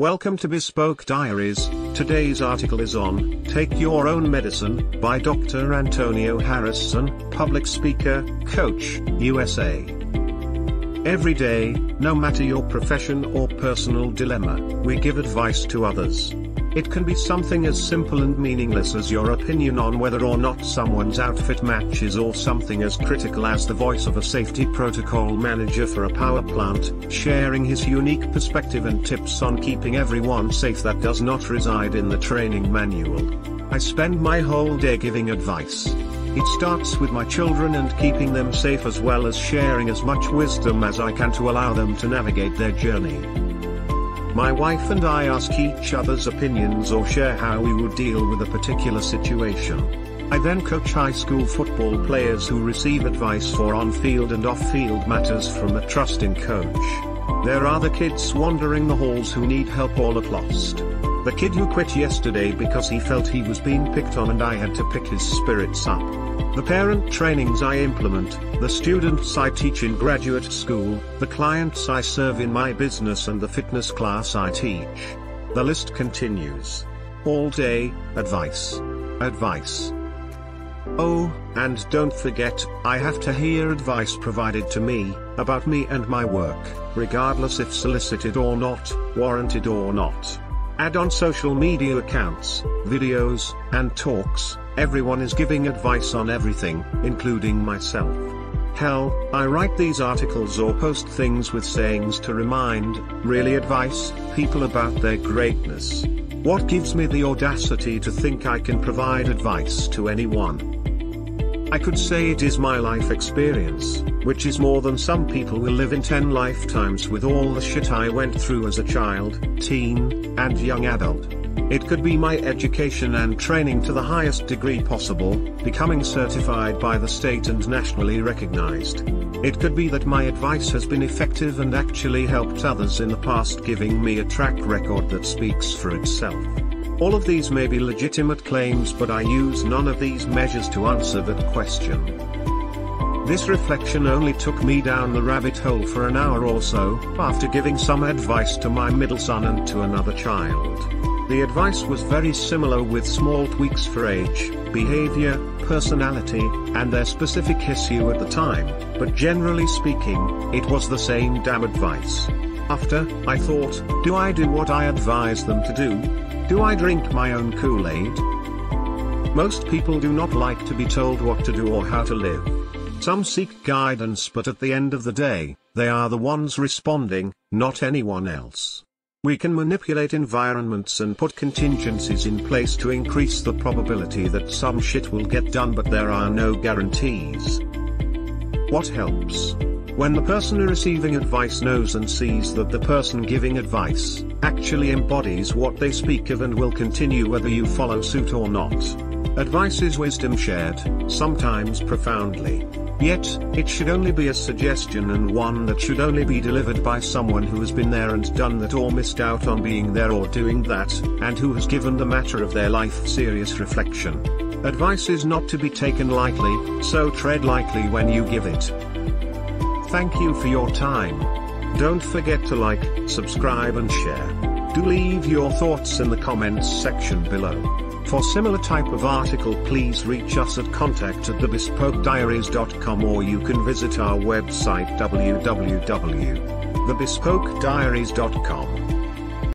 Welcome to Bespoke Diaries. Today's article is on Take Your Own Medicine by Dr. Antonio Harrison, public speaker, coach, USA. Every day, no matter your profession or personal dilemma, we give advice to others. It can be something as simple and meaningless as your opinion on whether or not someone's outfit matches or something as critical as the voice of a safety protocol manager for a power plant, sharing his unique perspective and tips on keeping everyone safe that does not reside in the training manual. I spend my whole day giving advice. It starts with my children and keeping them safe as well as sharing as much wisdom as I can to allow them to navigate their journey. My wife and I ask each other's opinions or share how we would deal with a particular situation. I then coach high school football players who receive advice for on-field and off-field matters from a trusting coach. There are the kids wandering the halls who need help all at lost. The kid who quit yesterday because he felt he was being picked on and I had to pick his spirits up. The parent trainings I implement, the students I teach in graduate school, the clients I serve in my business and the fitness class I teach. The list continues. All day, advice. Advice. Oh, and don't forget, I have to hear advice provided to me, about me and my work, regardless if solicited or not, warranted or not. Add on social media accounts, videos, and talks, everyone is giving advice on everything, including myself. Hell, I write these articles or post things with sayings to remind, really advice, people about their greatness. What gives me the audacity to think I can provide advice to anyone? I could say it is my life experience, which is more than some people will live in 10 lifetimes with all the shit I went through as a child, teen, and young adult. It could be my education and training to the highest degree possible, becoming certified by the state and nationally recognized. It could be that my advice has been effective and actually helped others in the past giving me a track record that speaks for itself. All of these may be legitimate claims but I use none of these measures to answer that question. This reflection only took me down the rabbit hole for an hour or so, after giving some advice to my middle son and to another child. The advice was very similar with small tweaks for age, behavior, personality, and their specific issue at the time, but generally speaking, it was the same damn advice. After, I thought, do I do what I advise them to do? Do I drink my own Kool-Aid? Most people do not like to be told what to do or how to live. Some seek guidance but at the end of the day, they are the ones responding, not anyone else. We can manipulate environments and put contingencies in place to increase the probability that some shit will get done but there are no guarantees. What helps? When the person receiving advice knows and sees that the person giving advice, actually embodies what they speak of and will continue whether you follow suit or not. Advice is wisdom shared, sometimes profoundly. Yet, it should only be a suggestion and one that should only be delivered by someone who has been there and done that or missed out on being there or doing that, and who has given the matter of their life serious reflection. Advice is not to be taken lightly, so tread lightly when you give it. Thank you for your time. Don't forget to like, subscribe and share. Do leave your thoughts in the comments section below. For similar type of article please reach us at contact at thebespokediaries.com or you can visit our website www.thebespokediaries.com.